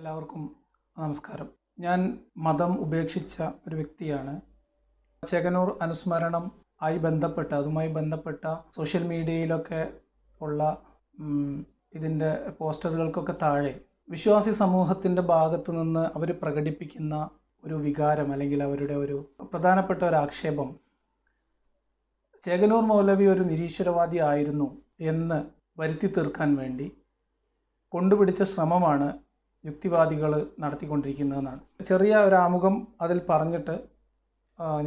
എല്ലാവർക്കും നമസ്കാരം. ഞാൻ മതം ഉപേക്ഷിച്ച ഒരു വ്യക്തിയാണ്. ചെകനൂർ അനുസ്മരണം ആയി ബന്ധപ്പെട്ട അതുമായി ബന്ധപ്പെട്ട സോഷ്യൽ മീഡിയയിലൊക്കെ ഉള്ള ഇതിന്റെ പോസ്റ്ററുകൾക്കൊക്കെ താഴെ വിശ്വാസി സമൂഹത്തിന്റെ ഭാഗത്തു നിന്ന് അവർ പ്രകടിപ്പിക്കുന്ന ഒരു വികാരം അല്ലെങ്കിൽ അവരുടെ ഒരു പ്രധാനപ്പെട്ട ഒരു ആക്ഷേപം ചേകനൂർ മൗലവി ഒരു നിരീശ്വരവാദി ആയിരുന്നു എന്ന് വരുത്തി തീർക്കാൻ വേണ്ടി കൊണ്ടുപിടിച്ച ശ്രമമാണ് യുക്തിവാദികൾ നടത്തിക്കൊണ്ടിരിക്കുന്നതെന്നാണ്. ചെറിയ ഒരു ആമുഖം അതിൽ പറഞ്ഞിട്ട്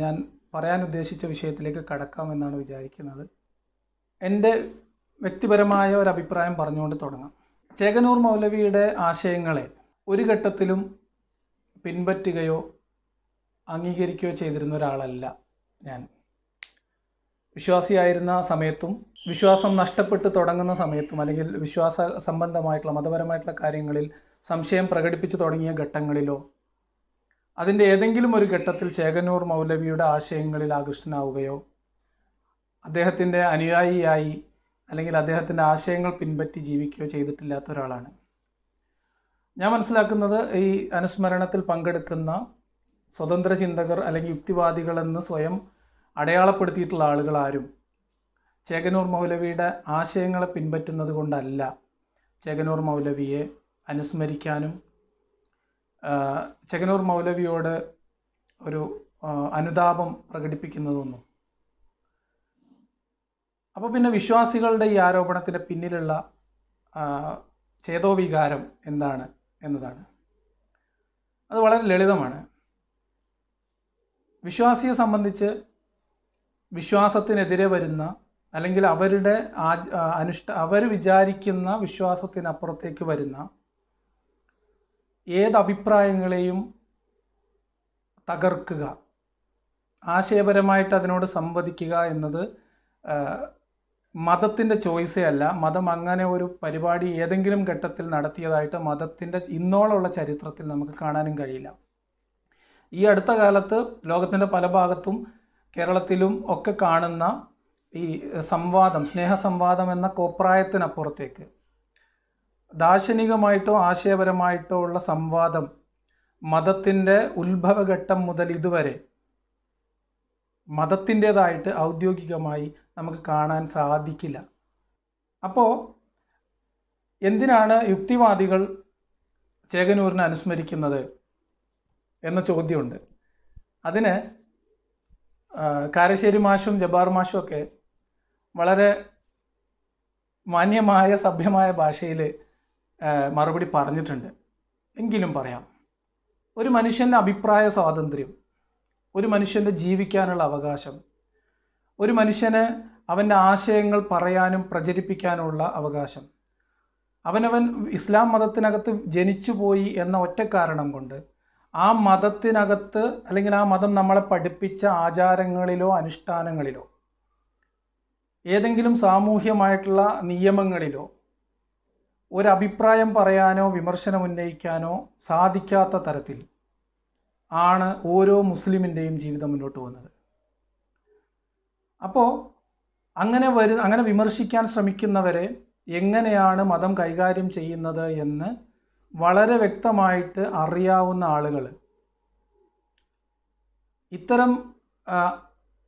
ഞാൻ പറയാൻ ഉദ്ദേശിച്ച വിഷയത്തിലേക്ക് കടക്കാമെന്നാണ് വിചാരിക്കുന്നത്. എന്റെ വ്യക്തിപരമായ ഒരു അഭിപ്രായം പറഞ്ഞുകൊണ്ട് തുടങ്ങാം. ചേകനൂർ മൗലവിയുടെ ആശയങ്ങളെ ഒരു ഘട്ടത്തിലും പിൻപറ്റുകയോ അംഗീകരിക്കുകയോ ചെയ്തിരുന്ന ഒരാളല്ല ഞാൻ. വിശ്വാസിയായിരുന്ന സമയത്തും വിശ്വാസം നഷ്ടപ്പെട്ട് തുടങ്ങുന്ന സമയത്തും അല്ലെങ്കിൽ വിശ്വാസ സംബന്ധമായിട്ടുള്ള മതപരമായിട്ടുള്ള കാര്യങ്ങളിൽ സംശയം പ്രകടിപ്പിച്ചു തുടങ്ങിയ ഘട്ടങ്ങളിലോ? അതിന്റെ ഏതെങ്കിലും ഒരു ഘട്ടത്തിൽ ചേകനൂർ മൗലവിയുടെ ആശയങ്ങളിൽ ആകൃഷ്ടനാവുകയോ? അദ്ദേഹത്തിന്റെ അനുയായിയായി അല്ലെങ്കിൽ അദ്ദേഹത്തിന്റെ ആശയങ്ങൾ പിൻപറ്റി ജീവിക്കുകയോ ചെയ്തിട്ടില്ലാത്ത ഒരാളാണ്. ഞാൻ മനസ്സിലാക്കുന്നത് ഈ അനുസ്മരണത്തിൽ പങ്കെടുക്കുന്ന സ്വതന്ത്ര ചിന്തകർ അല്ലെങ്കിൽ യുക്തിവാദികളെന്ന് സ്വയം അടയാളപ്പെടുത്തിയിട്ടുള്ള ആളുകൾ ആരും ചേകനൂർ മൗലവിയുടെ ആശയങ്ങളെ പിൻപറ്റുന്നത് കൊണ്ടല്ല ചേകനൂർ മൗലവിയെ അനുസ്മരിക്കാനും ആ, മൗലവിയോട് ഒരു അനുതാപം പ്രകടിപ്പിക്കുന്നതൊന്നും. അപ്പോൾ പിന്നെ വിശ്വാസികളുടെ ഈ ആരോപണത്തിന് പിന്നിലുള്ള ചേതോവികാരം എന്താണ് എന്നതാണ്. അത് വളരെ ലളിതമാണ്. വിശ്വാസിയെ സംബന്ധിച്ച് വിശ്വാസത്തിനെതിരെ വരുന്ന അല്ലെങ്കിൽ അവരുടെ അനുഷ്ഠ അവർ വിചാരിക്കുന്ന വിശ്വാസത്തിനപ്പുറത്തേക്ക് വരുന്ന ഏത് അഭിപ്രായങ്ങളെയും തകർക്കുക. ആശയപരമായിട്ട് അതിനോട് സംവദിക്കുക എന്നത് മതത്തിന്റെ ചോയ്സേ അല്ല. മതം അങ്ങനെ ഒരു പരിപാടി ഏതെങ്കിലും ഘട്ടത്തിൽ നടത്തിയതായിട്ട് മതത്തിന്റെ ഇന്നോളമുള്ള ചരിത്രത്തിൽ നമുക്ക് കാണാനും കഴിയില്ല. ഈ അടുത്ത കാലത്ത് ലോകത്തിന്റെ പല ഭാഗത്തും കേരളത്തിലും ഒക്കെ കാണുന്ന ഈ സംവാദം സ്നേഹ സംവാദം എന്ന കോപ്രായത്തിനപ്പുറത്തേക്ക് ദാർശനികമായിട്ടോ ആശയപരമായിട്ടോ ഉള്ള സംവാദം മതത്തിന്റെ ഉത്ഭവഘട്ടം മുതൽ ഇതുവരെ മതത്തിന്റേതായിട്ട് ഔദ്യോഗികമായി നമുക്ക് കാണാൻ സാധിക്കില്ല. അപ്പോൾ എന്തിനാണ് യുക്തിവാദികൾ ചേകനൂരിനെ അനുസ്മരിക്കുന്നത് എന്ന ചോദ്യമുണ്ട്. അതിന് കാരശ്ശേരി മാഷും ജബാർ മാഷും ഒക്കെ വളരെ മാന്യമായ സഭ്യമായ ഭാഷയിൽ മറുപടി പറഞ്ഞിട്ടുണ്ട്. എങ്കിലും പറയാം. ഒരു മനുഷ്യന്റെ അഭിപ്രായ സ്വാതന്ത്ര്യം ഒരു മനുഷ്യന്റെ ജീവിക്കാനുള്ള അവകാശം ഒരു മനുഷ്യന് അവന്റെ ആശയങ്ങൾ പറയാനും പ്രചരിപ്പിക്കാനുമുള്ള അവകാശം അവനവൻ ഇസ്ലാം മതത്തിനകത്ത് ജനിച്ചുപോയി എന്ന ഒറ്റ കാരണം കൊണ്ട് ആ മതത്തിനകത്ത് അല്ലെങ്കിൽ ആ മതം നമ്മളെ പഠിപ്പിച്ച ആചാരങ്ങളിലോ അനുഷ്ഠാനങ്ങളിലോ ഏതെങ്കിലും സാമൂഹ്യമായിട്ടുള്ള നിയമങ്ങളിലോ ഒരു അഭിപ്രായം പറയാനോ വിമർശനം ഉന്നയിക്കാനോ സാധിക്കാത്ത തരത്തിൽ ആണ് ഓരോ മുസ്ലിമിന്റെയും ജീവിതം മുന്നോട്ട് പോകുന്നത്. അപ്പോൾ അങ്ങനെ വരു അങ്ങനെ വിമർശിക്കാൻ ശ്രമിക്കുന്നവരെ എങ്ങനെയാണ് മതം കൈകാര്യം ചെയ്യുന്നത് എന്ന് വളരെ വ്യക്തമായിട്ട് അറിയാവുന്ന ആളുകൾ ഇത്തരം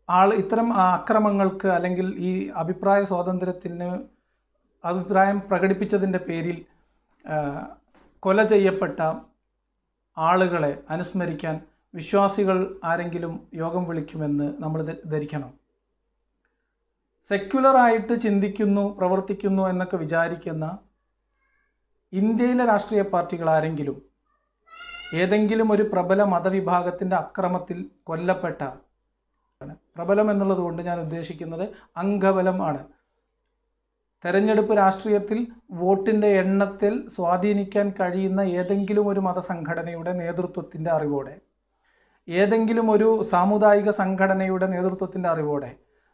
ആൾ ഇത്തരം അക്രമങ്ങൾക്ക് അല്ലെങ്കിൽ ഈ അഭിപ്രായ സ്വാതന്ത്ര്യത്തിന് അഭിപ്രായം പ്രകടിപ്പിച്ചതിന്റെ പേരിൽ കൊല ചെയ്യപ്പെട്ട ആളുകളെ അനുസ്മരിക്കാൻ വിശ്വാസികൾ ആരെങ്കിലും യോഗം വിളിക്കുമെന്ന് നമ്മൾ ധരിക്കണം. സെക്യുലറായിട്ട് ചിന്തിക്കുന്നു പ്രവർത്തിക്കുന്നു എന്നൊക്കെ വിചാരിക്കുന്ന ഇന്ത്യയിലെ രാഷ്ട്രീയ പാർട്ടികൾ ആരെങ്കിലും ഏതെങ്കിലും ഒരു പ്രബല മതവിഭാഗത്തിന്റെ അക്രമത്തിൽ കൊല്ലപ്പെട്ട പ്രബലം എന്നുള്ളത് കൊണ്ട് ഞാൻ ഉദ്ദേശിക്കുന്നത് അംഗബലം ആണ്. തെരഞ്ഞെടുപ്പ് രാഷ്ട്രീയത്തിൽ വോട്ടിന്റെ എണ്ണത്തിൽ സ്വാധീനിക്കാൻ കഴിയുന്ന ഏതെങ്കിലും ഒരു മതസംഘടനയുടെ നേതൃത്വത്തിന്റെ അറിവോടെ ഏതെങ്കിലും ഒരു സാമുദായിക സംഘടനയുടെ നേതൃത്വത്തിന്റെ അറിവോടെ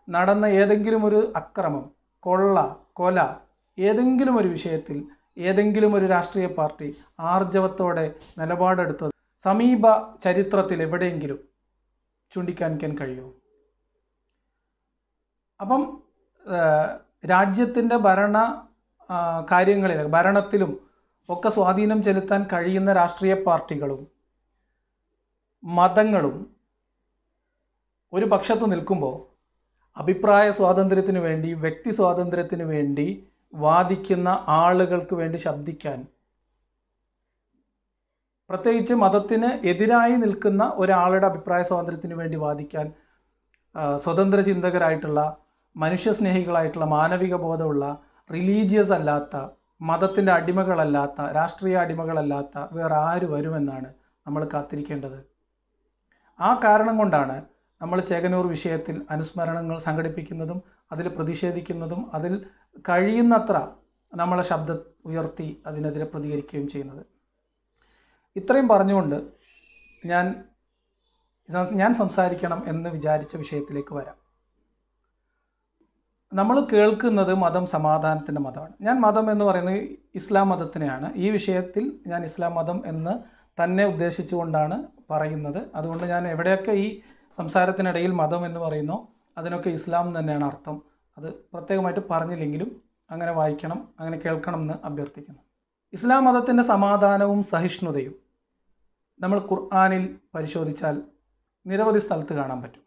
നടന്ന ഏതെങ്കിലും ഒരു അക്രമം കൊള്ള കൊല ഏതെങ്കിലും ഒരു വിഷയത്തിൽ ഏതെങ്കിലും ഒരു രാഷ്ട്രീയ പാർട്ടി ആർജവത്തോടെ നിലപാടെടുത്തത് സമീപ ചരിത്രത്തിൽ എവിടെയെങ്കിലും ചൂണ്ടിക്കാണിക്കാൻ കഴിയുമോ? അപ്പം രാജ്യത്തിന്റെ ഭരണ കാര്യങ്ങളിൽ ഭരണത്തിലും ഒക്കെ സ്വാധീനം ചെലുത്താൻ കഴിയുന്ന രാഷ്ട്രീയ പാർട്ടികളും മതങ്ങളും ഒരു പക്ഷത്ത് നിൽക്കുമ്പോൾ അഭിപ്രായ സ്വാതന്ത്ര്യത്തിന് വേണ്ടി വ്യക്തി സ്വാതന്ത്ര്യത്തിന് വേണ്ടി വാദിക്കുന്ന ആളുകൾക്ക് വേണ്ടി ശബ്ദിക്കാൻ പ്രത്യേകിച്ച് മതത്തിന് എതിരായി നിൽക്കുന്ന ഒരാളുടെ അഭിപ്രായ സ്വാതന്ത്ര്യത്തിന് വേണ്ടി വാദിക്കാൻ സ്വതന്ത്ര ചിന്തകരായിട്ടുള്ള മനുഷ്യസ്നേഹികളായിട്ടുള്ള മാനവിക ബോധമുള്ള റിലീജിയസ് അല്ലാത്ത മതത്തിന്റെ അടിമകളല്ലാത്ത രാഷ്ട്രീയ അടിമകളല്ലാത്ത വേറെ ആര് വരുമെന്നാണ് നമ്മൾ കാത്തിരിക്കേണ്ടത്. ആ കാരണം കൊണ്ടാണ് നമ്മൾ ചേകനൂർ വിഷയത്തിൽ അനുസ്മരണങ്ങൾ സംഘടിപ്പിക്കുന്നതും അതിൽ പ്രതിഷേധിക്കുന്നതും അതിൽ കഴിയുന്നത്ര നമ്മളെ ശബ്ദം ഉയർത്തി അതിനെതിരെ പ്രതികരിക്കുകയും ചെയ്യുന്നത്. ഇത്രയും പറഞ്ഞുകൊണ്ട് ഞാൻ ഞാൻ സംസാരിക്കണം എന്ന് വിചാരിച്ച വിഷയത്തിലേക്ക് വരാം. നമ്മൾ കേൾക്കുന്നത് മതം സമാധാനത്തിന്റെ മതമാണ്. ഞാൻ മതം എന്ന് പറയുന്നത് ഇസ്ലാം മതത്തിനെയാണ്. ഈ വിഷയത്തിൽ ഞാൻ ഇസ്ലാം മതം എന്ന് തന്നെ ഉദ്ദേശിച്ചുകൊണ്ടാണ് പറയുന്നത്. അതുകൊണ്ട് ഞാൻ എവിടെയൊക്കെ ഈ സംസാരത്തിനിടയിൽ മതം എന്ന് പറയുന്നോ അതിനൊക്കെ ഇസ്ലാം തന്നെയാണ് അർത്ഥം. അത് പ്രത്യേകമായിട്ട് പറഞ്ഞില്ലെങ്കിലും അങ്ങനെ വായിക്കണം അങ്ങനെ കേൾക്കണം എന്ന് അഭ്യർത്ഥിക്കുന്നു. ഇസ്ലാം മതത്തിന്റെ സമാധാനവും സഹിഷ്ണുതയും നമ്മൾ ഖുർആാനിൽ പരിശോധിച്ചാൽ നിരവധി സ്ഥലത്ത് കാണാൻ പറ്റും.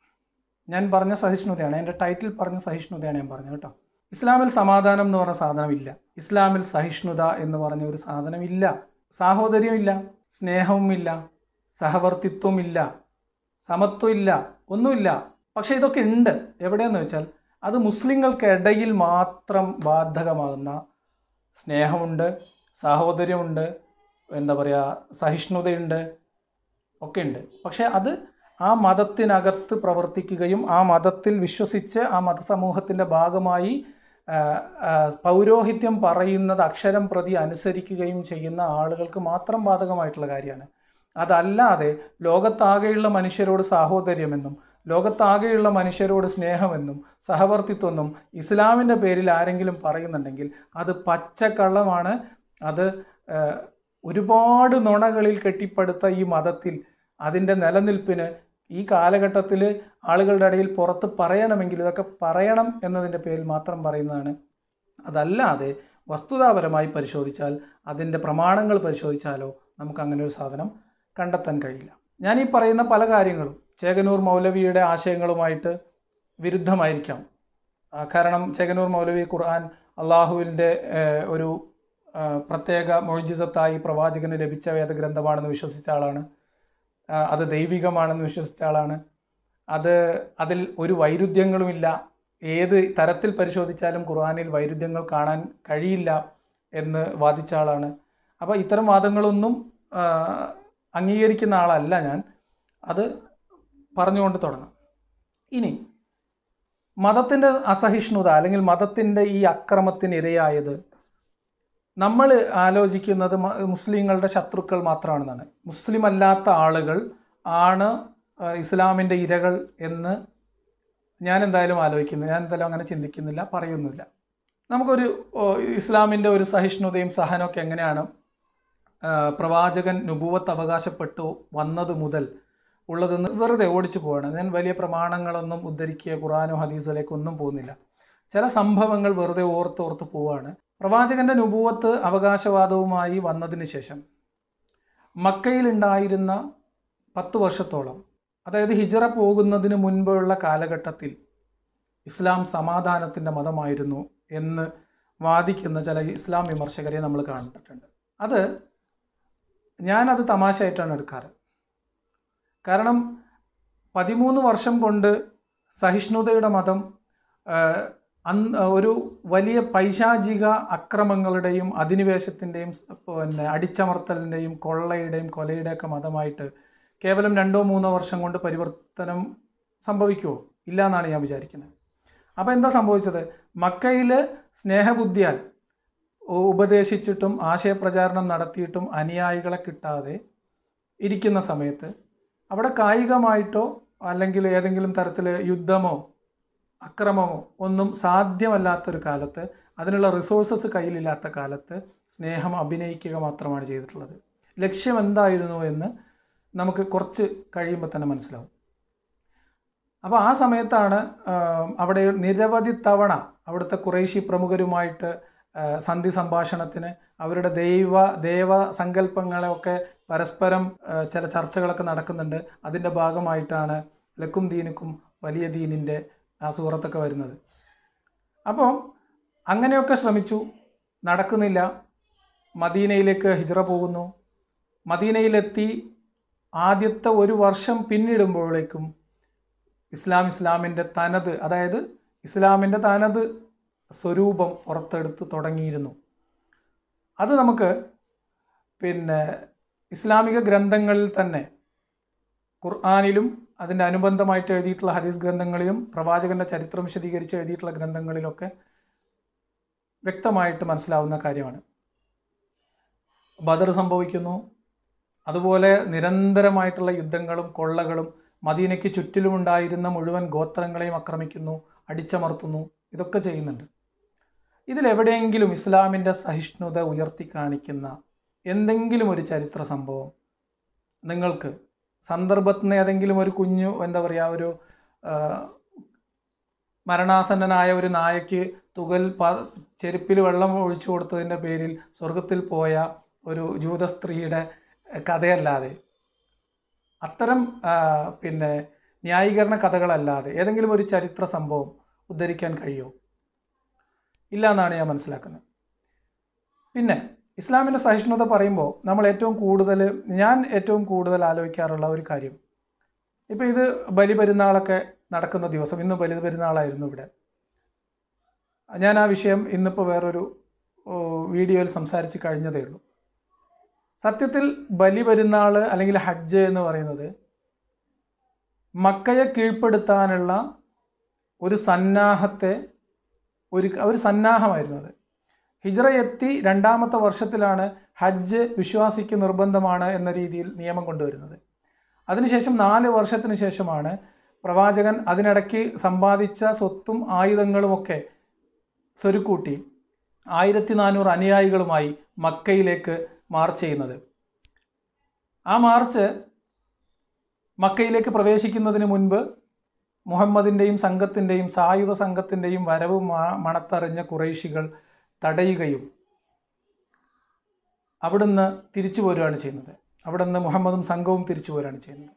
ഞാൻ പറഞ്ഞ സഹിഷ്ണുതയാണ് എന്റെ ടൈറ്റിൽ പറഞ്ഞ സഹിഷ്ണുതയാണ് ഞാൻ പറഞ്ഞത് കേട്ടോ. ഇസ്ലാമിൽ സമാധാനം എന്ന് പറഞ്ഞ സാധനമില്ല. ഇസ്ലാമിൽ സഹിഷ്ണുത എന്ന് പറഞ്ഞ ഒരു സാധനമില്ല. സാഹോദര്യമില്ല സ്നേഹവുമില്ല സഹവർത്തിത്വമില്ല സമത്വമില്ല ഒന്നുമില്ല. പക്ഷേ ഇതൊക്കെ ഉണ്ട്. എവിടെയെന്ന് വെച്ചാൽ അത് മുസ്ലിങ്ങൾക്കിടയിൽ മാത്രം ബാധകമാകുന്ന സ്നേഹമുണ്ട് സാഹോദര്യമുണ്ട് എന്താ പറയുക സഹിഷ്ണുതയുണ്ട് ഒക്കെ ഉണ്ട് പക്ഷേ അത് ആ മതത്തിനകത്ത് പ്രവർത്തിക്കുകയും ആ മതത്തിൽ വിശ്വസിച്ച് ആ മതസമൂഹത്തിന്റെ ഭാഗമായി പൗരോഹിത്യം പറയുന്നത് അക്ഷരം പ്രതി അനുസരിക്കുകയും ചെയ്യുന്ന ആളുകൾക്ക് മാത്രം ബാധകമായിട്ടുള്ള കാര്യമാണ്. അതല്ലാതെ ലോകത്താകെയുള്ള മനുഷ്യരോട് സാഹോദര്യമെന്നും ലോകത്താകെയുള്ള മനുഷ്യരോട് സ്നേഹമെന്നും സഹവർത്തിത്വമെന്നും ഇസ്ലാമിന്റെ പേരിൽ ആരെങ്കിലും പറയുന്നുണ്ടെങ്കിൽ അത് പച്ചക്കള്ളമാണ്. അത് ഒരുപാട് നുണകളിൽ കെട്ടിപ്പടുത്ത ഈ മതത്തിൽ അതിന്റെ നിലനിൽപ്പിന് ഈ കാലഘട്ടത്തിൽ ആളുകളുടെ ഇടയിൽ പുറത്ത് പറയണമെങ്കിൽ ഇതൊക്കെ പറയണം എന്നതിന്റെ പേരിൽ മാത്രം പറയുന്നതാണ്. അതല്ലാതെ വസ്തുതാപരമായി പരിശോധിച്ചാൽ അതിന്റെ പ്രമാണങ്ങൾ പരിശോധിച്ചാലോ നമുക്ക് അങ്ങനെ ഒരു സാധനം കണ്ടെത്താൻ കഴിയില്ല. ഞാൻ ഈ പറയുന്ന പല കാര്യങ്ങളും ചേകനൂർ മൗലവിയുടെ ആശയങ്ങളുമായിട്ട് വിരുദ്ധമായിരിക്കാം. കാരണം ചേകനൂർ മൗലവി ഖുർആൻ അള്ളാഹുവിന്റെ ഒരു പ്രത്യേക മൊഴിജിസത്തായി പ്രവാചകന് ലഭിച്ച വേദഗ്രന്ഥമാണെന്ന് വിശ്വസിച്ച ആളാണ്. അത് ദൈവികമാണെന്ന് വിശ്വസിച്ച ആളാണ്. അത് അതിൽ ഒരു വൈരുദ്ധ്യങ്ങളുമില്ല. ഏത് തരത്തിൽ പരിശോധിച്ചാലും ഖുർആനിൽ വൈരുദ്ധ്യങ്ങൾ കാണാൻ കഴിയില്ല എന്ന് വാദിച്ച ആളാണ്. അപ്പോൾ ഇത്തരം വാദങ്ങളൊന്നും അംഗീകരിക്കുന്ന ആളല്ല ഞാൻ. അത് പറഞ്ഞുകൊണ്ട് തുടങ്ങാം. ഇനി മതത്തിന്റെ അസഹിഷ്ണുത അല്ലെങ്കിൽ മതത്തിന്റെ ഈ അക്രമത്തിന് ഇരയായത് നമ്മൾ ആലോചിക്കുന്നത് മുസ്ലിങ്ങളുടെ ശത്രുക്കൾ മാത്രമാണെന്നാണ്. മുസ്ലിം അല്ലാത്ത ആളുകൾ ആണ് ഇസ്ലാമിന്റെ ഇരകൾ എന്ന് ഞാൻ എന്തായാലും ആലോചിക്കുന്നു. ഞാൻ എന്തായാലും അങ്ങനെ ചിന്തിക്കുന്നില്ല പറയുന്നില്ല. നമുക്കൊരു ഇസ്ലാമിന്റെ ഒരു സഹിഷ്ണുതയും സഹനമൊക്കെ എങ്ങനെയാണ് പ്രവാചകൻ നുബുവത്ത് അവകാശപ്പെട്ടു വന്നത് മുതൽ ഉള്ളതെന്ന് വെറുതെ ഓടിച്ചു പോവാണ്. ഞാൻ വലിയ പ്രമാണങ്ങളൊന്നും ഉദ്ധരിക്കുക ഖുറാനോ ഹദീസിലേക്കൊന്നും പോകുന്നില്ല. ചില സംഭവങ്ങൾ വെറുതെ ഓർത്ത് ഓർത്ത് പോവാണ്. പ്രവാചകന്റെ നുപൂവത്ത് അവകാശവാദവുമായി വന്നതിന് ശേഷം മക്കയിലുണ്ടായിരുന്ന പത്ത് വർഷത്തോളം അതായത് ഹിജറ പോകുന്നതിന് മുൻപുള്ള കാലഘട്ടത്തിൽ ഇസ്ലാം സമാധാനത്തിന്റെ മതമായിരുന്നു എന്ന് വാദിക്കുന്ന ചില ഇസ്ലാം വിമർശകരെ നമ്മൾ കണ്ടിട്ടുണ്ട്. അത് ഞാനത് തമാശയായിട്ടാണ് എടുക്കാറ്. കാരണം പതിമൂന്ന് വർഷം കൊണ്ട് സഹിഷ്ണുതയുടെ മതം ഒരു വലിയ പൈശാചിക അക്രമങ്ങളുടെയും അധിനിവേശത്തിന്റെയും പിന്നെ അടിച്ചമർത്തലിന്റെയും കൊള്ളയുടെയും കൊലയുടെയൊക്കെ മതമായിട്ട് കേവലം രണ്ടോ മൂന്നോ വർഷം കൊണ്ട് പരിവർത്തനം സംഭവിക്കുമോ ഇല്ല എന്നാണ് ഞാൻ വിചാരിക്കുന്നത്. അപ്പോൾ എന്താ സംഭവിച്ചത്? മക്കയിൽ സ്നേഹബുദ്ധിയാൽ ഉപദേശിച്ചിട്ടും ആശയപ്രചാരണം നടത്തിയിട്ടും അനുയായികളെ കിട്ടാതെ ഇരിക്കുന്ന സമയത്ത് അവിടെ കായികമായിട്ടോ അല്ലെങ്കിൽ ഏതെങ്കിലും തരത്തിൽ യുദ്ധമോ അക്രമമോ ഒന്നും സാധ്യമല്ലാത്തൊരു കാലത്ത് അതിനുള്ള റിസോഴ്സസ് കയ്യിലില്ലാത്ത കാലത്ത് സ്നേഹം അഭിനയിക്കുക മാത്രമാണ് ചെയ്തിട്ടുള്ളത്. ലക്ഷ്യം എന്തായിരുന്നു എന്ന് നമുക്ക് കുറച്ച് കഴിയുമ്പോൾ തന്നെ മനസ്സിലാവും. അപ്പോൾ ആ സമയത്താണ് അവിടെ നിരവധി തവണ അവിടുത്തെ കുറേശി പ്രമുഖരുമായിട്ട് സന്ധി സംഭാഷണത്തിന് അവരുടെ ദൈവ ദേവ സങ്കല്പങ്ങളെയൊക്കെ പരസ്പരം ചില ചർച്ചകളൊക്കെ നടക്കുന്നുണ്ട്. അതിന്റെ ഭാഗമായിട്ടാണ് ലക്കും ദീനുക്കും വലിയ ദീനിന്റെ ആ സൂറത്തൊക്കെ വരുന്നത്. അപ്പോൾ അങ്ങനെയൊക്കെ ശ്രമിച്ചു. നടക്കുന്നില്ല. മദീനയിലേക്ക് ഹിജറ പോകുന്നു. മദീനയിലെത്തി ആദ്യത്തെ ഒരു വർഷം പിന്നിടുമ്പോഴേക്കും ഇസ്ലാം ഇസ്ലാമിന്റെ തനത് അതായത് ഇസ്ലാമിന്റെ തനത് സ്വരൂപം പുറത്തെടുത്ത് തുടങ്ങിയിരുന്നു. അത് നമുക്ക് പിന്നെ ഇസ്ലാമിക ഗ്രന്ഥങ്ങളിൽ തന്നെ ഖുർആാനിലും അതിന്റെ അനുബന്ധമായിട്ട് എഴുതിയിട്ടുള്ള ഹദീസ് ഗ്രന്ഥങ്ങളിലും പ്രവാചകന്റെ ചരിത്രം വിശദീകരിച്ച് എഴുതിയിട്ടുള്ള ഗ്രന്ഥങ്ങളിലൊക്കെ വ്യക്തമായിട്ട് മനസ്സിലാവുന്ന കാര്യമാണ്. ബദർ സംഭവിക്കുന്നു. അതുപോലെ നിരന്തരമായിട്ടുള്ള യുദ്ധങ്ങളും കൊള്ളകളും മദീനയ്ക്ക് ചുറ്റിലുമുണ്ടായിരുന്ന മുഴുവൻ ഗോത്രങ്ങളെയും ആക്രമിക്കുന്നു അടിച്ചമർത്തുന്നു ഇതൊക്കെ ചെയ്യുന്നുണ്ട്. ഇതിലെവിടെയെങ്കിലും ഇസ്ലാമിന്റെ സഹിഷ്ണുത ഉയർത്തി കാണിക്കുന്ന എന്തെങ്കിലും ഒരു ചരിത്ര സംഭവം നിങ്ങൾക്ക് സന്ദർഭത്തിന് ഏതെങ്കിലും ഒരു കുഞ്ഞു എന്താ പറയുക ഒരു മരണാസന്നനായ ഒരു നായയ്ക്ക് തുകൽ പ ചെരുപ്പിൽ വെള്ളം ഒഴിച്ചു കൊടുത്തതിന്റെ പേരിൽ സ്വർഗത്തിൽ പോയ ഒരു ജൂത സ്ത്രീയുടെ കഥയല്ലാതെ അത്തരം പിന്നെ ന്യായീകരണ കഥകളല്ലാതെ ഏതെങ്കിലും ഒരു ചരിത്ര സംഭവം ഉദ്ധരിക്കാൻ കഴിയുമോ ഇല്ല എന്നാണ് ഞാൻ മനസ്സിലാക്കുന്നത്. പിന്നെ ഇസ്ലാമിന്റെ സഹിഷ്ണുത പറയുമ്പോൾ നമ്മൾ ഏറ്റവും കൂടുതൽ ഞാൻ ഏറ്റവും കൂടുതൽ ആലോചിക്കാറുള്ള ഒരു കാര്യം. ഇപ്പോൾ ഇത് ബലി പെരുന്നാളൊക്കെ നടക്കുന്ന ദിവസം ഇന്ന് ബലി പെരുന്നാളായിരുന്നു ഇവിടെ. ഞാൻ ആ വിഷയം ഇന്നിപ്പോൾ വേറൊരു വീഡിയോയിൽ സംസാരിച്ച് കഴിഞ്ഞതേ ഉള്ളൂ. സത്യത്തിൽ ബലി പെരുന്നാൾ അല്ലെങ്കിൽ ഹജ്ജ് എന്ന് പറയുന്നത് മക്കയെ കീഴ്പ്പെടുത്താനുള്ള ഒരു സന്നാഹത്തെ ഒരു ഒരു സന്നാഹമായിരുന്നു അത്. ഹിജ്റ എത്തി രണ്ടാമത്തെ വർഷത്തിലാണ് ഹജ്ജ് വിശ്വാസിക്ക് നിർബന്ധമാണ് എന്ന രീതിയിൽ നിയമം കൊണ്ടുവരുന്നത്. അതിനുശേഷം നാല് വർഷത്തിന് ശേഷമാണ് പ്രവാചകൻ അതിനിടയ്ക്ക് സമ്പാദിച്ച സ്വത്തും ആയുധങ്ങളുമൊക്കെ സ്വരുക്കൂട്ടി ആയിരത്തി നാനൂറ് അനുയായികളുമായി മക്കയിലേക്ക് മാർച്ച് ചെയ്യുന്നത്. ആ മാർച്ച് മക്കയിലേക്ക് പ്രവേശിക്കുന്നതിന് മുൻപ് മുഹമ്മദിന്റെയും സംഘത്തിന്റെയും സായുധ സംഘത്തിന്റെയും വരവ് മണത്തറിഞ്ഞ കുറേശികൾ തടയുകയും അവിടുന്ന് തിരിച്ചു പോരുകയാണ് ചെയ്യുന്നത്. അവിടുന്ന് മുഹമ്മദും സംഘവും തിരിച്ചു പോരുകയാണ് ചെയ്യുന്നത്.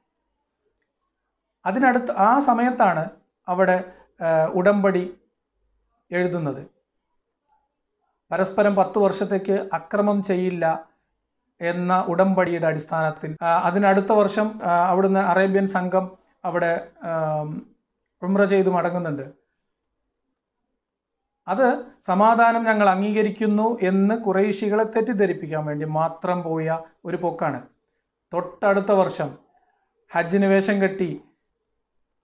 അതിനടുത്ത് ആ സമയത്താണ് അവിടെ ഉടമ്പടി എഴുതുന്നത്. പരസ്പരം പത്ത് വർഷത്തേക്ക് അക്രമം ചെയ്യില്ല എന്ന ഉടമ്പടിയുടെ അടിസ്ഥാനത്തിൽ അതിനടുത്ത വർഷം അവിടുന്ന് അറേബ്യൻ സംഘം അവിടെ ഉമ്ര ചെയ്ത് മടങ്ങുന്നുണ്ട്. അത് സമാധാനം ഞങ്ങൾ അംഗീകരിക്കുന്നു എന്ന് കുറേശികളെ തെറ്റിദ്ധരിപ്പിക്കാൻ വേണ്ടി മാത്രം പോയ ഒരു പോക്കാണ്. തൊട്ടടുത്ത വർഷം ഹജ്ജിന് വേഷം കെട്ടി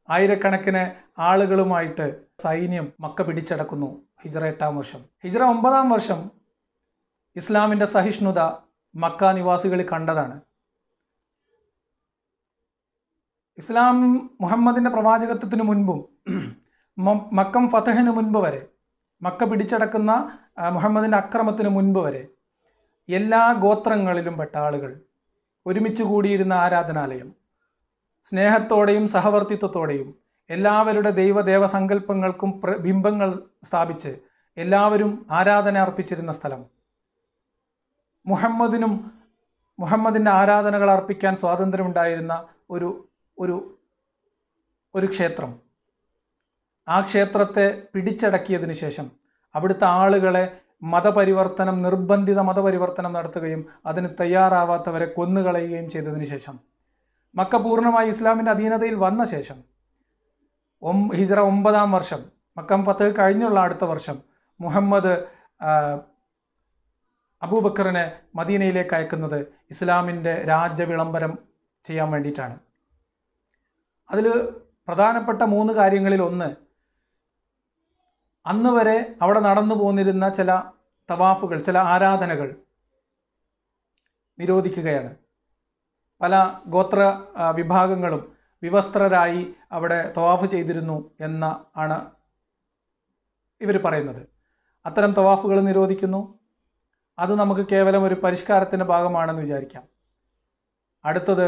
ആയിരക്കണക്കിന് ആളുകളുമായിട്ട് സൈന്യം മക്ക പിടിച്ചടക്കുന്നു ഹിജറ എട്ടാം വർഷം. ഹിജറ ഒമ്പതാം വർഷം ഇസ്ലാമിന്റെ സഹിഷ്ണുത മക്ക നിവാസികളിൽ കണ്ടതാണ്. ഇസ്ലാം മുഹമ്മദിന്റെ പ്രവാചകത്വത്തിന് മുൻപും മക്കം ഫതഹിന് മുൻപ് വരെ മക്ക പിടിച്ചടക്കുന്ന മുഹമ്മദിന്റെ അക്രമത്തിന് മുൻപ് വരെ എല്ലാ ഗോത്രങ്ങളിലും പെട്ട ആളുകൾ ഒരുമിച്ച് കൂടിയിരുന്ന ആരാധനാലയം. സ്നേഹത്തോടെയും സഹവർത്തിത്വത്തോടെയും എല്ലാവരുടെ ദൈവദേവ സങ്കല്പങ്ങൾക്കും ബിംബങ്ങൾ സ്ഥാപിച്ച് എല്ലാവരും ആരാധന അർപ്പിച്ചിരുന്ന സ്ഥലം. മുഹമ്മദിനും മുഹമ്മദിന്റെ ആരാധനകൾ അർപ്പിക്കാൻ സ്വാതന്ത്ര്യമുണ്ടായിരുന്ന ഒരു ഒരു ഒരു ക്ഷേത്രം. ആ ക്ഷേത്രത്തെ പിടിച്ചടക്കിയതിന് ശേഷം അവിടുത്തെ ആളുകളെ മതപരിവർത്തനം നിർബന്ധിത മതപരിവർത്തനം നടത്തുകയും അതിന് തയ്യാറാവാത്തവരെ കൊന്നുകളയുകയും ചെയ്തതിന് ശേഷം മക്ക പൂർണമായി ഇസ്ലാമിന്റെ അധീനതയിൽ വന്ന ശേഷം ഒം ഹിജറ ഒമ്പതാം വർഷം മക്കം പത്ത് കഴിഞ്ഞുള്ള അടുത്ത വർഷം മുഹമ്മദ് അബൂബക്കറിനെ മദീനയിലേക്ക് അയക്കുന്നത് ഇസ്ലാമിന്റെ രാജ്യവിളംബരം ചെയ്യാൻ വേണ്ടിയിട്ടാണ്. അതിൽ പ്രധാനപ്പെട്ട മൂന്ന് കാര്യങ്ങളിൽ ഒന്ന് അന്ന് വരെ അവിടെ നടന്നു പോന്നിരുന്ന ചില തവാഫുകൾ ചില ആരാധനകൾ നിരോധിക്കുകയാണ്. പല ഗോത്ര വിഭാഗങ്ങളും വിവസ്ത്രരായി അവിടെ തവാഫ് ചെയ്തിരുന്നു എന്ന ആണ് ഇവർ പറയുന്നത്. അത്തരം തവാഫുകൾ നിരോധിക്കുന്നു. അത് നമുക്ക് കേവലം ഒരു പരിഷ്കാരത്തിന്റെ ഭാഗമാണെന്ന് വിചാരിക്കാം. അടുത്തത്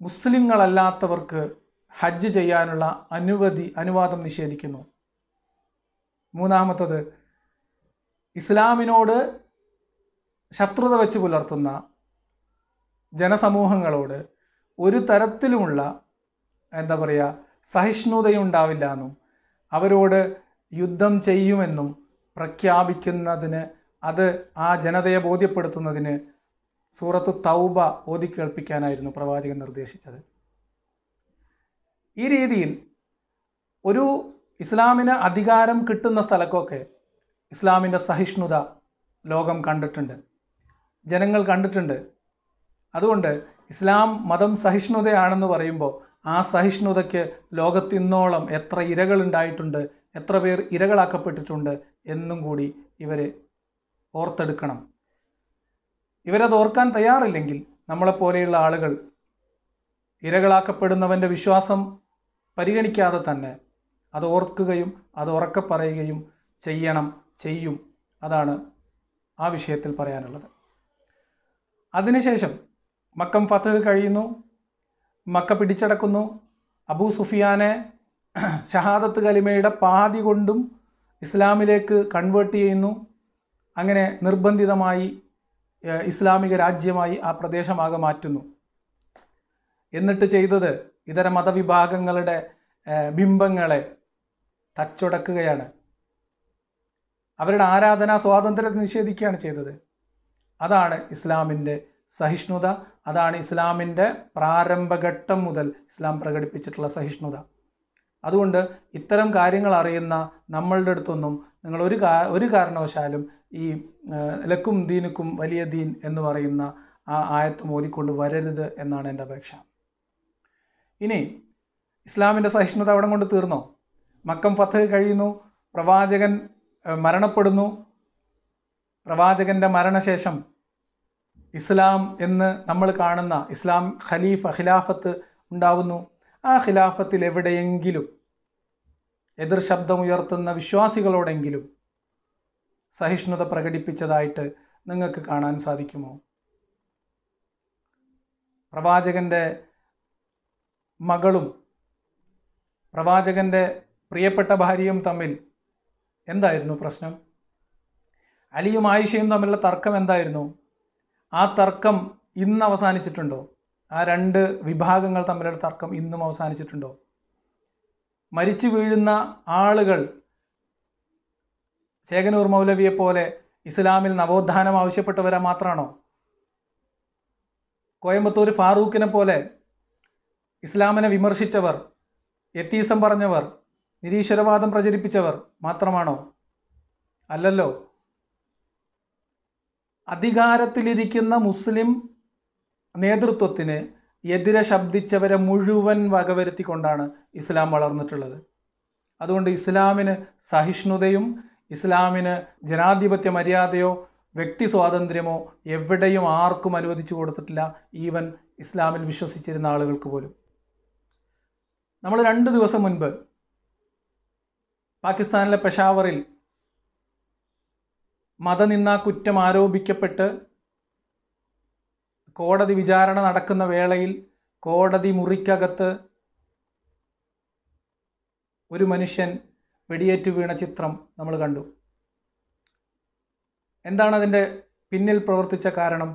മുസ്ലിങ്ങളല്ലാത്തവർക്ക് ഹജ്ജ് ചെയ്യാനുള്ള അനുമതി അനുവാദം നിഷേധിക്കുന്നു. മൂന്നാമത്തത് ഇസ്ലാമിനോട് ശത്രുത വെച്ച് പുലർത്തുന്ന ജനസമൂഹങ്ങളോട് ഒരു തരത്തിലുമുള്ള എന്താ പറയുക സഹിഷ്ണുതയുണ്ടാവില്ല എന്നും അവരോട് യുദ്ധം ചെയ്യുമെന്നും പ്രഖ്യാപിക്കുന്നതിന് അത് ആ ജനതയെ ബോധ്യപ്പെടുത്തുന്നതിന് സൂറത്ത് തൗബ ഓതി കേൾപ്പിക്കാനായിരുന്നു പ്രവാചകൻ നിർദ്ദേശിച്ചത്. ഈ രീതിയിൽ ഒരു ഇസ്ലാമിന് അധികാരം കിട്ടുന്ന സ്ഥലക്കൊക്കെ ഇസ്ലാമിന്റെ സഹിഷ്ണുത ലോകം കണ്ടിട്ടുണ്ട്. ജനങ്ങൾ കണ്ടിട്ടുണ്ട്. അതുകൊണ്ട് ഇസ്ലാം മതം സഹിഷ്ണുതയാണെന്ന് പറയുമ്പോൾ ആ സഹിഷ്ണുതയ്ക്ക് ലോകത്തിന്നോളം എത്ര ഇരകൾ ഉണ്ടായിട്ടുണ്ട് എത്ര പേർ ഇരകളാക്കപ്പെട്ടിട്ടുണ്ട് എന്നും കൂടി ഇവർ ഓർത്തെടുക്കണം. ഇവരത് ഓർക്കാൻ തയ്യാറില്ലെങ്കിൽ നമ്മളെപ്പോലെയുള്ള ആളുകൾ ഇരകളാക്കപ്പെടുന്നവന്റെ വിശ്വാസം പരിഗണിക്കാതെ തന്നെ അത് ഓർക്കുകയും അത് ഉറക്കെ പറയുകയും ചെയ്യണം ചെയ്യും. അതാണ് ആ വിഷയത്തിൽ പറയാനുള്ളത്. അതിനുശേഷം മക്കം ഫത്ത് കഴിയുന്നു. മക്ക പിടിച്ചടക്കുന്നു. അബൂ സുഫിയാനെ ഷഹാദത്ത് കലിമയുടെ പാതി കൊണ്ടും ഇസ്ലാമിലേക്ക് കൺവേർട്ട് ചെയ്യുന്നു. അങ്ങനെ നിർബന്ധിതമായി ഇസ്ലാമിക രാജ്യമായി ആ പ്രദേശമാകെ മാറ്റുന്നു. എന്നിട്ട് ചെയ്തത് ഇതര മതവിഭാഗങ്ങളുടെ ബിംബങ്ങളെ തച്ചുടക്കുകയാണ്. അവരുടെ ആരാധനാ സ്വാതന്ത്ര്യത്തെ നിഷേധിക്കുകയാണ് ചെയ്തത്. അതാണ് ഇസ്ലാമിന്റെ സഹിഷ്ണുത അതാണ് ഇസ്ലാമിന്റെ പ്രാരംഭഘട്ടം മുതൽ ഇസ്ലാം പ്രകടിപ്പിച്ചിട്ടുള്ള സഹിഷ്ണുത. അതുകൊണ്ട് ഇത്തരം കാര്യങ്ങൾ അറിയുന്ന നമ്മളുടെ അടുത്തൊന്നും നിങ്ങൾ ഒരു കാ ഒരു കാരണവശാലും ഈ ലക്കും ദീനുക്കും വലിയ ദീൻ എന്ന് പറയുന്ന ആ ആയത്ത് മോദിക്കൊണ്ട് വരരുത് എന്നാണ് എന്റെ അപേക്ഷ. ഇനി ഇസ്ലാമിന്റെ സഹിഷ്ണുത അവിടെ കൊണ്ട് തീർന്നോ? മക്കം ഫത്ത് കഴിയുന്നു പ്രവാചകൻ മരണപ്പെടുന്നു. പ്രവാചകന്റെ മരണശേഷം ഇസ്ലാം എന്ന് നമ്മൾ കാണുന്ന ഇസ്ലാം ഖലീഫ ഖിലാഫത്ത് ഉണ്ടാവുന്നു. ആ ഖിലാഫത്തിൽ എവിടെയെങ്കിലും എതിർ ശബ്ദമുയർത്തുന്ന വിശ്വാസികളോടെങ്കിലും സഹിഷ്ണുത പ്രകടിപ്പിച്ചതായിട്ട് നിങ്ങൾക്ക് കാണാൻ സാധിക്കുമോ? പ്രവാചകന്റെ മകളും പ്രവാചകന്റെ പ്രിയപ്പെട്ട ഭാര്യയും തമ്മിൽ എന്തായിരുന്നു പ്രശ്നം? അലിയും ആയിഷയും തമ്മിലുള്ള തർക്കം എന്തായിരുന്നു? ആ തർക്കം ഇന്ന് അവസാനിച്ചിട്ടുണ്ടോ? ആ രണ്ട് വിഭാഗങ്ങൾ തമ്മിലുള്ള തർക്കം ഇന്നും അവസാനിച്ചിട്ടുണ്ടോ? മരിച്ചു വീഴുന്ന ആളുകൾ ചേകനൂർ മൗലവിയെ പോലെ ഇസ്ലാമിൽ നവോത്ഥാനം ആവശ്യപ്പെട്ടവരാ മാത്രമാണോ കോയമ്പത്തൂർ ഫാറൂഖിനെ പോലെ ഇസ്ലാമിനെ വിമർശിച്ചവർ എത്തീസം പറഞ്ഞവർ നിരീശ്വരവാദം പ്രചരിപ്പിച്ചവർ മാത്രമാണോ? അല്ലല്ലോ. അധികാരത്തിലിരിക്കുന്ന മുസ്ലിം നേതൃത്വത്തിന് എതിരെ ശബ്ദിച്ചവരെ മുഴുവൻ വകവരുത്തിക്കൊണ്ടാണ് ഇസ്ലാം വളർന്നിട്ടുള്ളത്. അതുകൊണ്ട് ഇസ്ലാമിന് സഹിഷ്ണുതയും ഇസ്ലാമിന് ജനാധിപത്യ മര്യാദയോ വ്യക്തി സ്വാതന്ത്ര്യമോ എവിടെയും ആർക്കും അനുവദിച്ചു കൊടുത്തിട്ടില്ല. ഈവൻ ഇസ്ലാമിൽ വിശ്വസിച്ചിരുന്ന ആളുകൾക്ക് പോലും. നമ്മൾ രണ്ട് ദിവസം മുൻപ് പാകിസ്ഥാനിലെ പെഷാവറിൽ മതനിന്നാ കുറ്റം ആരോപിക്കപ്പെട്ട് കോടതി വിചാരണ നടക്കുന്ന വേളയിൽ കോടതി മുറിക്കകത്ത് ഒരു മനുഷ്യൻ വെടിയേറ്റ് വീണ ചിത്രം നമ്മൾ കണ്ടു. എന്താണ് അതിന്റെ പിന്നിൽ പ്രവർത്തിച്ച കാരണം?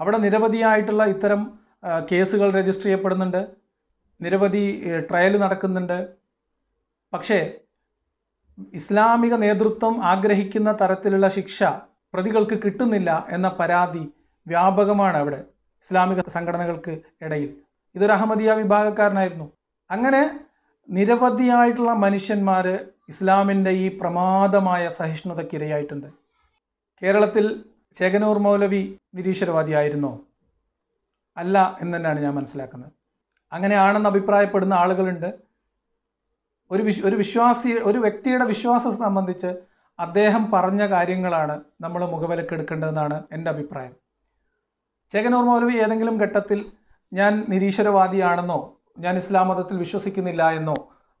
അവിടെ നിരവധിയായിട്ടുള്ള ഇത്തരം കേസുകൾ രജിസ്റ്റർ ചെയ്യപ്പെടുന്നുണ്ട്. നിരവധി ട്രയൽ നടക്കുന്നുണ്ട്. പക്ഷേ ഇസ്ലാമിക നേതൃത്വം ആഗ്രഹിക്കുന്ന തരത്തിലുള്ള ശിക്ഷ പ്രതികൾക്ക് കിട്ടുന്നില്ല എന്ന പരാതി വ്യാപകമാണ് അവിടെ ഇസ്ലാമിക സംഘടനകൾക്ക് ഇടയിൽ. ഇതൊരു അഹമ്മദിയ വിഭാഗക്കാരനായിരുന്നു. അങ്ങനെ നിരവധിയായിട്ടുള്ള മനുഷ്യന്മാർ ഇസ്ലാമിന്റെ ഈ പ്രമാദമായ സഹിഷ്ണുതക്കിരയായിട്ടുണ്ട് കേരളത്തിൽ ചേകനൂർ മൗലവി നിരീശ്വരവാദിയായിരുന്നോ? അല്ല എന്ന് തന്നെയാണ് ഞാൻ മനസ്സിലാക്കുന്നത്. അങ്ങനെയാണെന്ന് അഭിപ്രായപ്പെടുന്ന ആളുകളുണ്ട്. ഒരു വിശ് ഒരു വിശ്വാസി ഒരു വ്യക്തിയുടെ വിശ്വാസം സംബന്ധിച്ച് അദ്ദേഹം പറഞ്ഞ കാര്യങ്ങളാണ് നമ്മൾ മുഖവിലക്കെടുക്കേണ്ടതെന്നാണ് എന്റെ അഭിപ്രായം. ചേകനൂർ മൗലവി ഏതെങ്കിലും ഘട്ടത്തിൽ ഞാൻ നിരീശ്വരവാദിയാണെന്നോ ഞാൻ ഇസ്ലാം മതത്തിൽ വിശ്വസിക്കുന്നില്ല എന്നോ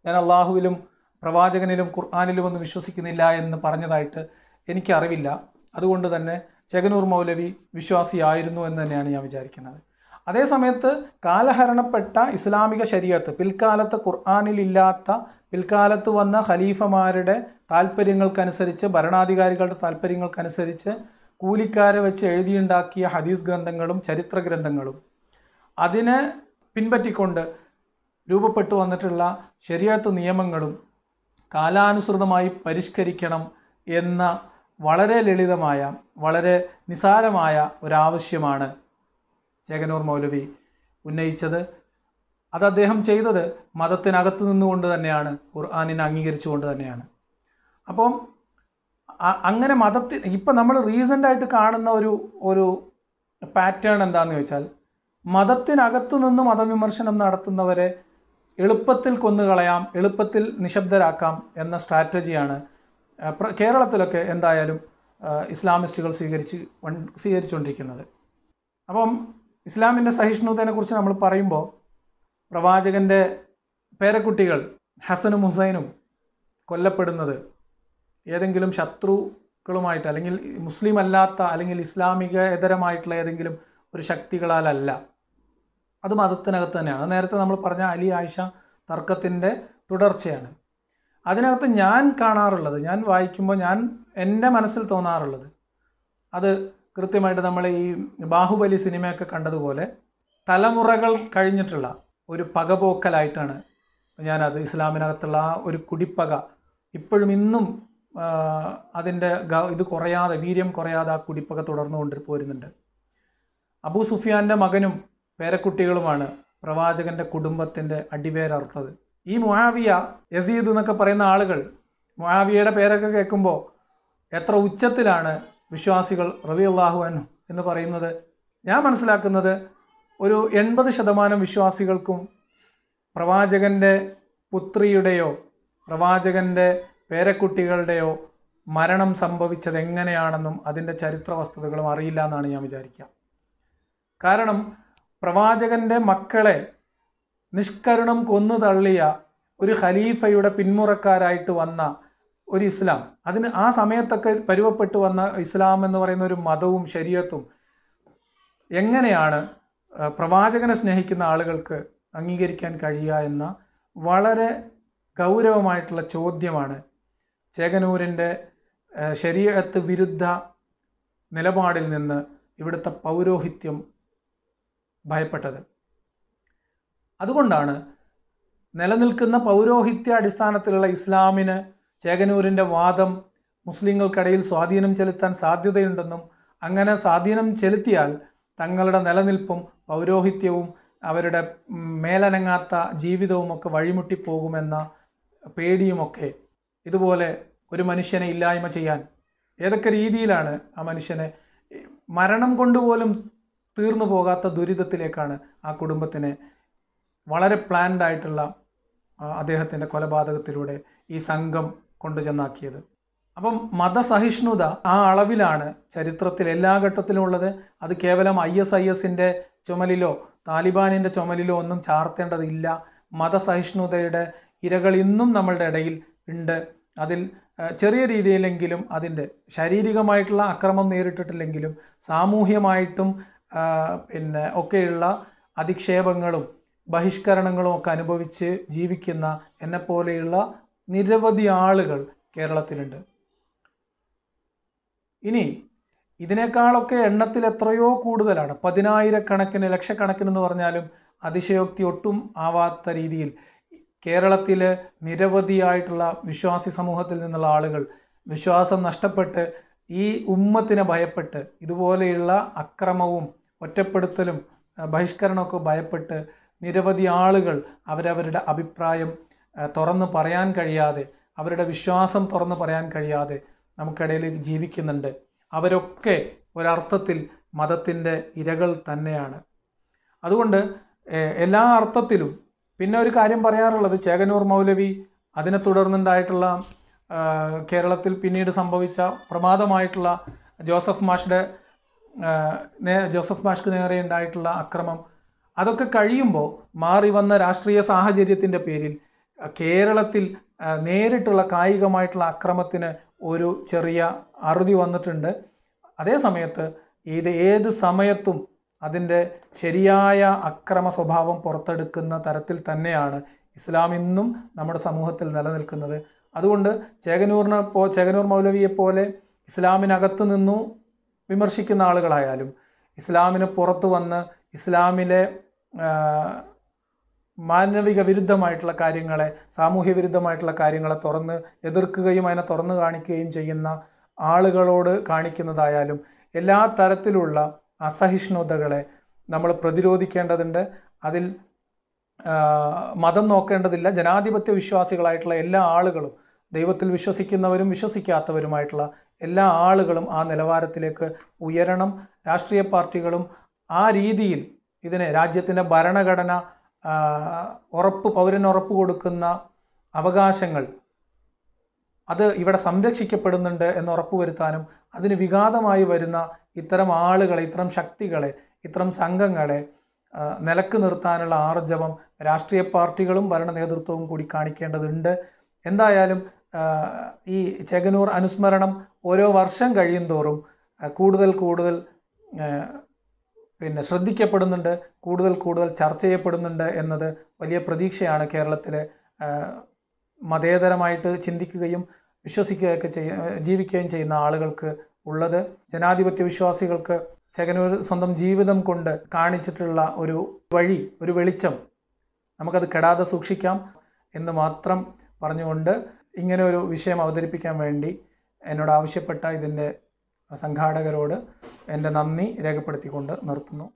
ഞാൻ അള്ളാഹുവിലും പ്രവാചകനിലും ഖുർആാനിലും ഒന്നും വിശ്വസിക്കുന്നില്ല എന്ന് പറഞ്ഞതായിട്ട് എനിക്കറിവില്ല. അതുകൊണ്ട് തന്നെ ചെകനൂർ മൗലവി വിശ്വാസിയായിരുന്നു എന്ന് തന്നെയാണ് ഞാൻ വിചാരിക്കുന്നത്. അതേ സമയത്ത് കാലഹരണപ്പെട്ട ഇസ്ലാമിക ശരീരത്ത് പിൽക്കാലത്ത് ഖുർആാനിൽ ഇല്ലാത്ത പിൽക്കാലത്ത് വന്ന ഖലീഫമാരുടെ താല്പര്യങ്ങൾക്കനുസരിച്ച് ഭരണാധികാരികളുടെ താല്പര്യങ്ങൾക്കനുസരിച്ച് കൂലിക്കാരെ വെച്ച് എഴുതിയുണ്ടാക്കിയ ഹദീസ് ഗ്രന്ഥങ്ങളും ചരിത്ര ഗ്രന്ഥങ്ങളും. അതിനെ പിൻപറ്റിക്കൊണ്ട് രൂപപ്പെട്ടു വന്നിട്ടുള്ള ശരിയത്ത് നിയമങ്ങളും കാലാനുസൃതമായി പരിഷ്കരിക്കണം എന്ന വളരെ ലളിതമായ വളരെ നിസാരമായ ഒരാവശ്യമാണ് ചേകനൂർ മൗലവി ഉന്നയിച്ചത്. അത് അദ്ദേഹം ചെയ്തത് മതത്തിനകത്ത് നിന്നുകൊണ്ട് തന്നെയാണ് ഖുർആാനിനെ അംഗീകരിച്ചുകൊണ്ട് തന്നെയാണ്. അപ്പം അങ്ങനെ മതത്തിൽ ഇപ്പം നമ്മൾ ആയിട്ട് കാണുന്ന ഒരു ഒരു പാറ്റേൺ എന്താണെന്ന് ചോദിച്ചാൽ മതത്തിനകത്തു നിന്ന് മതവിമർശനം നടത്തുന്നവരെ എളുപ്പത്തിൽ കൊന്നുകളയാം എളുപ്പത്തിൽ നിശബ്ദരാക്കാം എന്ന സ്ട്രാറ്റജിയാണ് കേരളത്തിലൊക്കെ എന്തായാലും ഇസ്ലാമിസ്റ്റുകൾ സ്വീകരിച്ച് സ്വീകരിച്ചുകൊണ്ടിരിക്കുന്നത്. അപ്പം ഇസ്ലാമിന്റെ സഹിഷ്ണുതയെക്കുറിച്ച് നമ്മൾ പറയുമ്പോൾ പ്രവാചകന്റെ പേരക്കുട്ടികൾ ഹസനും ഹുസൈനും കൊല്ലപ്പെടുന്നത് ഏതെങ്കിലും ശത്രുക്കളുമായിട്ട് അല്ലെങ്കിൽ മുസ്ലിം അല്ലാത്ത അല്ലെങ്കിൽ ഇസ്ലാമികേതരമായിട്ടുള്ള ഏതെങ്കിലും ഒരു ശക്തികളാലല്ല. അത് മതത്തിനകത്ത് തന്നെയാണ്. നേരത്തെ നമ്മൾ പറഞ്ഞ അലി ആയിഷ തർക്കത്തിന്റെ തുടർച്ചയാണ്. അതിനകത്ത് ഞാൻ കാണാറുള്ളത് ഞാൻ വായിക്കുമ്പോൾ ഞാൻ എന്റെ മനസ്സിൽ തോന്നാറുള്ളത് അത് കൃത്യമായിട്ട് നമ്മൾ ഈ ബാഹുബലി സിനിമയൊക്കെ കണ്ടതുപോലെ തലമുറകൾ കഴിഞ്ഞിട്ടുള്ള ഒരു പകപോക്കലായിട്ടാണ് ഞാനത് ഇസ്ലാമിനകത്തുള്ള ആ ഒരു കുടിപ്പക ഇപ്പോഴും ഇന്നും അതിന്റെ ഇത് കുറയാതെ വീര്യം കുറയാതെ ആ കുടിപ്പക തുടർന്നുകൊണ്ട് പോരുന്നുണ്ട്. അബൂ സുഫിയാന്റെ മകനും പേരക്കുട്ടികളുമാണ് പ്രവാചകന്റെ കുടുംബത്തിന്റെ അടിവേരർത്തത് ഈ മുഹാവിയ യസീദ് എന്നൊക്കെ പറയുന്ന ആളുകൾ മുഹാവിയയുടെ പേരൊക്കെ കേൾക്കുമ്പോൾ എത്ര ഉച്ചത്തിലാണ് വിശ്വാസികൾ റളിയല്ലാഹു അനു എന്ന് പറയുന്നത് ഞാൻ മനസ്സിലാക്കുന്നത് ഒരു എൺപത് ശതമാനം വിശ്വാസികൾക്കും പ്രവാചകന്റെ പുത്രിയുടെയോ പ്രവാചകന്റെ പേരക്കുട്ടികളുടെയോ മരണം സംഭവിച്ചത് എങ്ങനെയാണെന്നും അതിന്റെ ചരിത്ര വസ്തുതകളും അറിയില്ല എന്നാണ് ഞാൻ വിചാരിക്കുക. കാരണം പ്രവാചകന്റെ മക്കളെ നിഷ്കരുണം കൊന്നു തള്ളിയ ഒരു ഖലീഫയുടെ പിന്മുറക്കാരായിട്ട് വന്ന ഒരു ഇസ്ലാം. അതിന് ആ സമയത്തൊക്കെ പരുവപ്പെട്ടു വന്ന ഇസ്ലാം എന്ന് പറയുന്ന ഒരു മതവും ശരീരത്തും എങ്ങനെയാണ് പ്രവാചകനെ സ്നേഹിക്കുന്ന ആളുകൾക്ക് അംഗീകരിക്കാൻ കഴിയുക എന്ന വളരെ ഗൗരവമായിട്ടുള്ള ചോദ്യമാണ് ചേകനൂരിന്റെ ശരീരത്ത് വിരുദ്ധ നിലപാടിൽ നിന്ന് ഇവിടുത്തെ പൗരോഹിത്യം ഭയപ്പെട്ടത്. അതുകൊണ്ടാണ് നിലനിൽക്കുന്ന പൗരോഹിത്യ അടിസ്ഥാനത്തിലുള്ള ഇസ്ലാമിന് ചേകനൂരിന്റെ വാദം മുസ്ലിങ്ങൾക്കിടയിൽ സ്വാധീനം ചെലുത്താൻ സാധ്യതയുണ്ടെന്നും അങ്ങനെ സ്വാധീനം ചെലുത്തിയാൽ തങ്ങളുടെ നിലനിൽപ്പും പൗരോഹിത്യവും അവരുടെ മേലനങ്ങാത്ത ജീവിതവും ഒക്കെ വഴിമുട്ടിപ്പോകുമെന്ന പേടിയുമൊക്കെ ഇതുപോലെ ഒരു മനുഷ്യനെ ഇല്ലായ്മ ചെയ്യാൻ ഏതൊക്കെ രീതിയിലാണ് ആ മനുഷ്യനെ മരണം കൊണ്ടുപോലും തീർന്നു പോകാത്ത ദുരിതത്തിലേക്കാണ് ആ കുടുംബത്തിനെ വളരെ പ്ലാൻഡ് ആയിട്ടുള്ള അദ്ദേഹത്തിന്റെ കൊലപാതകത്തിലൂടെ ഈ സംഘം കൊണ്ടുചെന്നാക്കിയത്. അപ്പം മതസഹിഷ്ണുത ആ അളവിലാണ് ചരിത്രത്തിൽ എല്ലാ ഘട്ടത്തിലും ഉള്ളത് അത് കേവലം ഐ എസ് ഐ എസിന്റെ ചുമലിലോ താലിബാനിന്റെ ചുമലിലോ ഒന്നും ചാർത്തേണ്ടതില്ല. മതസഹിഷ്ണുതയുടെ ഇരകൾ ഇന്നും നമ്മളുടെ ഇടയിൽ ഉണ്ട്. അതിൽ ചെറിയ രീതിയിലെങ്കിലും അതിന്റെ ശാരീരികമായിട്ടുള്ള അക്രമം നേരിട്ടിട്ടില്ലെങ്കിലും സാമൂഹ്യമായിട്ടും പിന്നെ ഒക്കെയുള്ള അധിക്ഷേപങ്ങളും ബഹിഷ്കരണങ്ങളും ഒക്കെ അനുഭവിച്ച് ജീവിക്കുന്ന എന്നെപ്പോലെയുള്ള നിരവധി ആളുകൾ കേരളത്തിലുണ്ട്. ഇനി ഇതിനേക്കാളൊക്കെ എണ്ണത്തിൽ എത്രയോ കൂടുതലാണ്. പതിനായിരക്കണക്കിന് ലക്ഷക്കണക്കിന് എന്ന് പറഞ്ഞാലും അതിശയോക്തി ഒട്ടും ആവാത്ത രീതിയിൽ കേരളത്തിലെ നിരവധിയായിട്ടുള്ള വിശ്വാസി സമൂഹത്തിൽ നിന്നുള്ള ആളുകൾ വിശ്വാസം നഷ്ടപ്പെട്ട് ഈ ഉമ്മത്തിനെ ഭയപ്പെട്ട് ഇതുപോലെയുള്ള അക്രമവും ഒറ്റപ്പെടുത്തലും ബഹിഷ്കരണമൊക്കെ ഭയപ്പെട്ട് നിരവധി ആളുകൾ അവരവരുടെ അഭിപ്രായം തുറന്ന് പറയാൻ കഴിയാതെ അവരുടെ വിശ്വാസം തുറന്ന് പറയാൻ കഴിയാതെ നമുക്കിടയിൽ ജീവിക്കുന്നുണ്ട്. അവരൊക്കെ ഒരർത്ഥത്തിൽ മതത്തിന്റെ ഇരകൾ തന്നെയാണ്. അതുകൊണ്ട് എല്ലാ അർത്ഥത്തിലും പിന്നെ ഒരു കാര്യം പറയാറുള്ളത് ചേകനൂർ മൗലവി അതിനെ തുടർന്നുണ്ടായിട്ടുള്ള കേരളത്തിൽ പിന്നീട് സംഭവിച്ച പ്രമാദമായിട്ടുള്ള ജോസഫ് മാഷ്ടെ ജോസഫ് മാഷ്ക്ക് നേരെ ഉണ്ടായിട്ടുള്ള അക്രമം അതൊക്കെ കഴിയുമ്പോൾ മാറി വന്ന രാഷ്ട്രീയ സാഹചര്യത്തിന്റെ പേരിൽ കേരളത്തിൽ നേരിട്ടുള്ള കായികമായിട്ടുള്ള അക്രമത്തിന് ഒരു ചെറിയ അറുതി വന്നിട്ടുണ്ട്. അതേ സമയത്ത് ഇത് ഏത് സമയത്തും അതിന്റെ ശരിയായ അക്രമ സ്വഭാവം പുറത്തെടുക്കുന്ന തരത്തിൽ തന്നെയാണ് ഇസ്ലാം ഇന്നും നമ്മുടെ സമൂഹത്തിൽ നിലനിൽക്കുന്നത്. അതുകൊണ്ട് ചേകനൂറിനെ പോ ചേകനൂർ മൗലവിയെ പോലെ ഇസ്ലാമിനകത്ത് നിന്നു വിമർശിക്കുന്ന ആളുകളായാലും ഇസ്ലാമിന് പുറത്തു വന്ന് ഇസ്ലാമിലെ മാനവിക വിരുദ്ധമായിട്ടുള്ള കാര്യങ്ങളെ സാമൂഹ്യ വിരുദ്ധമായിട്ടുള്ള കാര്യങ്ങളെ തുറന്ന് എതിർക്കുകയും അതിനെ തുറന്നു കാണിക്കുകയും ചെയ്യുന്ന ആളുകളോട് കാണിക്കുന്നതായാലും എല്ലാ തരത്തിലുള്ള അസഹിഷ്ണുതകളെ നമ്മൾ പ്രതിരോധിക്കേണ്ടതുണ്ട്. അതിൽ മതം നോക്കേണ്ടതില്ല. ജനാധിപത്യ വിശ്വാസികളായിട്ടുള്ള എല്ലാ ആളുകളും ദൈവത്തിൽ വിശ്വസിക്കുന്നവരും വിശ്വസിക്കാത്തവരുമായിട്ടുള്ള എല്ലാ ആളുകളും ആ നിലവാരത്തിലേക്ക് ഉയരണം. രാഷ്ട്രീയ പാർട്ടികളും ആ രീതിയിൽ ഇതിനെ രാജ്യത്തിന്റെ ഭരണഘടന ഉറപ്പ് പൗരന് ഉറപ്പ് കൊടുക്കുന്ന അവകാശങ്ങൾ അത് ഇവിടെ സംരക്ഷിക്കപ്പെടുന്നുണ്ട് എന്ന് ഉറപ്പുവരുത്താനും അതിന് വിഘാതമായി വരുന്ന ഇത്തരം ആളുകളെ ഇത്തരം ശക്തികളെ ഇത്തരം സംഘങ്ങളെ നിലയ്ക്ക് നിർത്താനുള്ള ആർജവം രാഷ്ട്രീയ പാർട്ടികളും ഭരണ നേതൃത്വവും കൂടി കാണിക്കേണ്ടതുണ്ട്. എന്തായാലും ഈ ചെകനൂർ അനുസ്മരണം ഓരോ വർഷം കഴിയും തോറും കൂടുതൽ കൂടുതൽ പിന്നെ ശ്രദ്ധിക്കപ്പെടുന്നുണ്ട് കൂടുതൽ കൂടുതൽ ചർച്ച ചെയ്യപ്പെടുന്നുണ്ട് എന്നത് വലിയ പ്രതീക്ഷയാണ് കേരളത്തിലെ മതേതരമായിട്ട് ചിന്തിക്കുകയും വിശ്വസിക്കുകയൊക്കെ ചെയ്യ ജീവിക്കുകയും ചെയ്യുന്ന ആളുകൾക്ക് ഉള്ളത്. ജനാധിപത്യ വിശ്വാസികൾക്ക് ചെകനൂർ സ്വന്തം ജീവിതം കൊണ്ട് കാണിച്ചിട്ടുള്ള ഒരു വഴി ഒരു വെളിച്ചം നമുക്കത് കെടാതെ സൂക്ഷിക്കാം എന്ന് മാത്രം പറഞ്ഞുകൊണ്ട് ഇങ്ങനെ ഒരു വിഷയം അവതരിപ്പിക്കാൻ വേണ്ടി എന്നോട് ആവശ്യപ്പെട്ട ഇതിന്റെ സംഘാടകരോട് എന്റെ നന്ദി രേഖപ്പെടുത്തിക്കൊണ്ട് നിർത്തുന്നു.